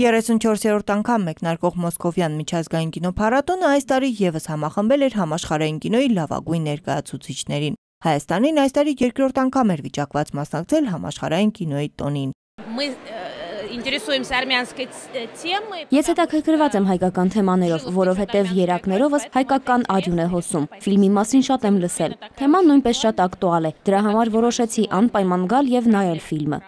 34-րդ անգամ մեկնարկող Մոսկովյան միջազգային կինոփառատոնը այս տարի եւս համախմբել էր համաշխարհային կինոյի լավագույն ներկայացուցիչներին։ Հայաստանին այս տարի երկրորդ անգամ էր վիճակված մասնակցել համաշխարհային կինոյի տոնին։ Ես հետաքրքրված եմ հայկական թեմաներով, որովհետև երակներովս հայկական արյուն է հոսում։ Ֆիլմի մասին շատ եմ լսել։ Թեման նույնպես շատ ակտուալ է։ Դրա համար որոշեցի անպայման գալ եւ նայել ֆիլմը։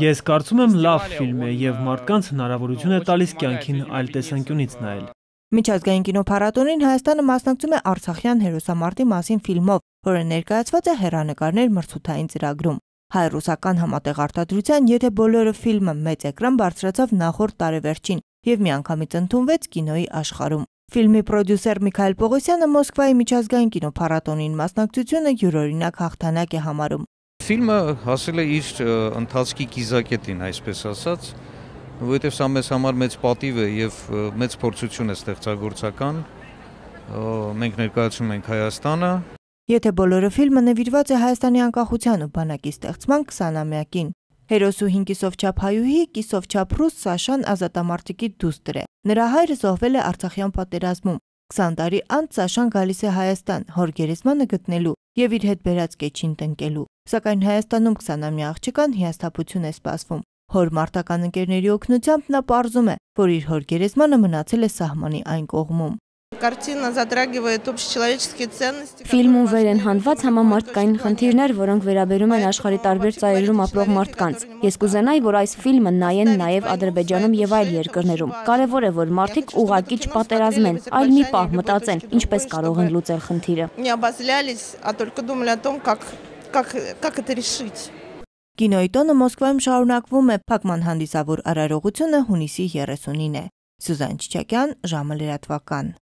Ես կարծում եմ լավ ֆիլմ է եւ մարդկանց հնարավորություն է տալիս կյանքին այլ տեսանկյունից նայել։ Միջազգային կինոփառատոնին Հայաստանը մասնակցում է Արցախյան հերոսամարտի մասին ֆիլմով, որը ներկայացված է հերանեկարներ մրցութային ծրագրում։ Հայ-ռուսական համատեղ արտադրության «Եթե բոլորը» ֆիլմը մեծ էկրան բարձրացավ նախորդ տարեվերջին եւ միանգամից ընդունվեց կինոյի աշխարհում։ Ֆիլմի պրոդյուսեր Միքայել Պողոսյանը Մոսկվայի միջազգային կինոփառատոնին մասնակցությունը յուրօրինակ հաղթանակ է համարում։ Ֆիլմը հասել է իր ընթացքի կիզակետին, այսպես ասած, որովհետև սա մեզ համար մեծ պատիվ է եւ մեծ փորձություն է ստեղծագործական։ Մենք ներկայացնում ենք Հայաստանը, Եթե բոլորը ֆիլմը նվիրված է Հայաստանի անկախության ու բանակի ստեղծման 20-ամյակին։ Հերոսու 5 կիսովչափ հայուհի, կիսովչափ ռուս Սաշան ազատամարտիկի դուստր է։ Նրա հայրը զոհվել է Արցախյան պատերազմում։ 20 տարի անց Սաշան գալիս է Հայաստան հոր գերեզմանը գտնելու եւ իր հետ բերած կեչին տնկելու։ Սակայն Հայաստանում 20-ամյա աղջկան հիասթափություն է սպասվում։ Հոր մարտական ընկերների օգնությամբ նա պարզում է, որ իր հոր գերեզմանը մնացել է սահմանի այն կողմում Կարտինա затрагивает общечеловеческие ценности։ Ֆիլմում վեր են հանված համամարտկային խնդիրներ, որոնք վերաբերում են աշխարհի տարբեր ծայրերում ապրող մարդկանց։ Ես կուզենայի, որ այս ֆիլմը նայեն նաև Ադրբեջանում եւ այլ երկրներում։ Կարևոր է, որ մարդիկ ուղակի չպատերազմեն, այլ մի պահ մտածեն, ինչպես կարող են լուծել խնդիրը։ Не обозлялись, а только думали о том, как как как это решить։ Կինոյի տոնը Մոսկվայում շարունակվում է Փակման հանդիսավոր արարողությունը հունիսի 30-ին է։ Սյուզան Չիչակյան, ժամը լրատվական։